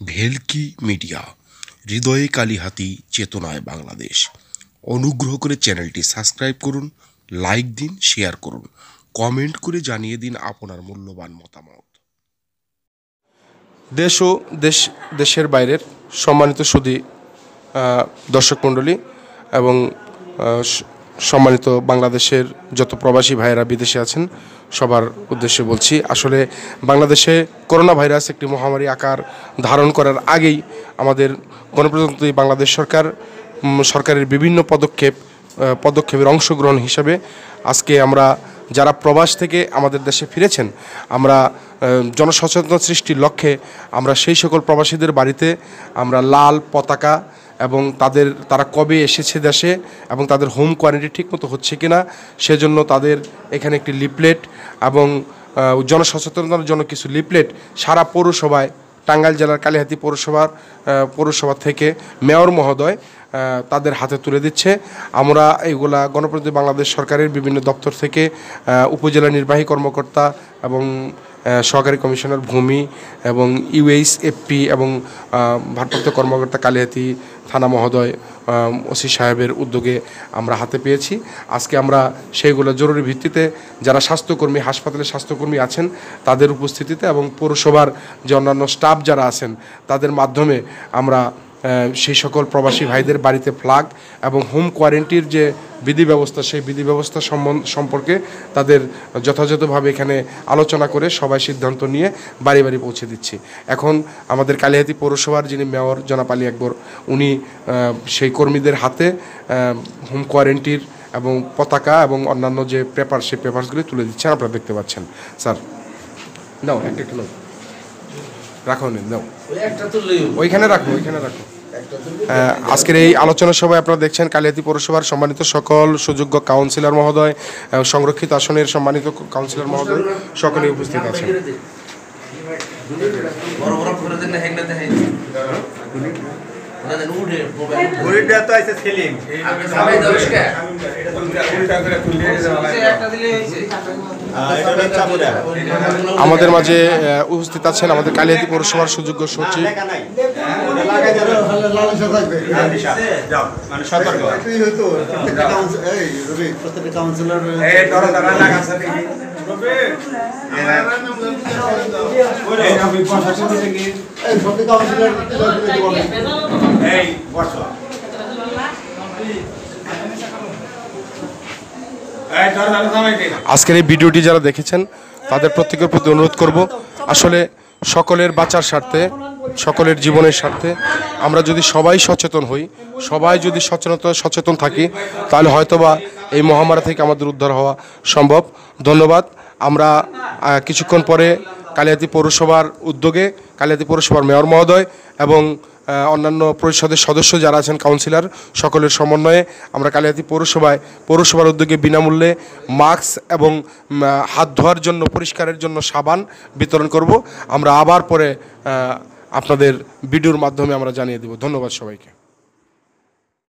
ভেলকি media, হৃদয়ে কালীহাতি চেতনায় বাংলাদেশ। অনুগ্রহ করে চ্যানেলটি সাবস্ক্রাইব করুন, লাইক দিন, শেয়ার করুন, কমেন্ট করে জানিয়ে দিন আপনার মূল্যবান মতামত। দেশ ও দেশ, দেশের বাইরের সম্মানিত সুদী দর্শক মণ্ডলী এবং সম্মানিত বাংলাদেশের যত প্রবাসী ভাইয়েরা বিদেশে আছেন, সবার উদ্দেশ্যে বলছি, আসলে বাংলাদেশে করোনা ভাইরাস একটি মহামারী আকার ধারণ করার আগেই আমাদের গণপ্রজাতন্ত্রী বাংলাদেশ সরকার সরকারের বিভিন্ন পদক্ষেপ পদক্ষেপের অংশগ্রহণ হিসাবে আজকে আমরা যারা প্রবাস থেকে আমাদের দেশে ফিরেছেন, আমরা জনসচেতনতা সৃষ্টির লক্ষ্যে আমরা সেই সকল প্রবাসীদের বাড়িতে আমরা লাল পতাকা এবং তাদের, তারা কবে এসেছে দেশে এবং তাদের হোম কোয়ারেন্টাইন ঠিকমতো হচ্ছে কিনা, সেজন্য তাদের এখানে একটি লিফলেট এবং জনসচেতনতার জন্য কিছু লিফলেট সারা পৌরসভায়, টাঙ্গাইল জেলার কালিহাতি পৌরসভার পৌরসভা থেকে মেয়র মহোদয় তাদের হাতে তুলে দিচ্ছে। আমরা এগুলা গণপ্রজাতন্ত্রী বাংলাদেশ সরকারের বিভিন্ন দপ্তর থেকে উপজেলা নির্বাহী কর্মকর্তা এবং সহকারী কমিশনার ভূমি এবং ইউএইচ এফপি এবং ভারপ্রাপ্ত কর্মকর্তা কালিহাতি থানা মহোদয় ওসি সাহেবের উদ্যোগে আমরা হাতে পেয়েছি। আজকে আমরা সেইগুলো জরুরি ভিত্তিতে যারা স্বাস্থ্যকর্মী, হাসপাতালে স্বাস্থ্যকর্মী আছেন, তাদের উপস্থিতিতে এবং পৌরসভার যে অন্যান্য স্টাফ যারা আছেন, তাদের মাধ্যমে আমরা সেই সকল প্রবাসী ভাইদের বাড়িতে ফ্লাগ এবং হোম কোয়ারেন্টির যে বিধি ব্যবস্থা সেই বিধি ব্যবস্থা সম্পর্কে তাদের যথাযথভাবে এখানে আলোচনা করে সবাই সিদ্ধান্ত নিয়ে বাড়ি বাড়ি পৌঁছে দিচ্ছি। এখন আমাদের কালিহাতি পৌরসভার যিনি মেয়র জনাব আলী আকবর উনি সেই কর্মীদের হাতে হোম কোয়ারেন্টির এবং পতাকা এবং অন্যান্য যে পেপার সেই পেপারসগুলি তুলে দিচ্ছেন। আপনারা দেখতে পাচ্ছেন। স্যার নাও একটা একটু নাও। রাখো নিন নাও ওইখানে রাখো ওইখানে রাখো। আজকের এই আলোচনা সভায় আপনারা দেখছেন কালিয়াতি পৌরসভার সম্মানিত সকল সুযোগ্য কাউন্সিলর মহোদয় সংরক্ষিত আসনের সম্মানিত কাউন্সিলর মহোদয় সকলেই উপস্থিত আছেন। বড় আমাদের মাঝে উপস্থিত আছেন আমাদের কালিয়াতি পৌরসভার সুযোগ্য সচিব ধরো লাগাছে দেখি এই রবি প্রশাসন থেকে এই বসো এই ধরো ধরো সবাই দিন আজকের এই ভিডিওটি যারা দেখেছেন, তাদের প্রত্যেকের প্রতি অনুরোধ করব, আসলে সকলের বাঁচার স্বার্থে, সকলের জীবনের স্বার্থে, আমরা যদি সবাই সচেতন হই, সবাই যদি সচেতন সচেতন থাকি, তাহলে হয়তোবা এই মহামারী থেকে আমাদের উদ্ধার হওয়া সম্ভব। ধন্যবাদ। আমরা কিছুক্ষণ পরে কালিয়াতি পৌরসভার উদ্যোগে কালিয়াতি পৌরসভার মেয়র মহোদয় এবং অন্যান্য পরিষদের সদস্য যারা আছেন কাউন্সিলর সকলের সমন্বয়ে আমরা কালিয়াতি পৌরসভায়, পৌরসভার উদ্যোগে বিনামূল্যে মাস্ক এবং হাত ধোয়ার জন্য, পরিষ্কারের জন্য সাবান বিতরণ করব। আমরা আবার পরে আপনাদের ভিডিওর মাধ্যমে আমরা জানিয়ে দেব। ধন্যবাদ সবাইকে।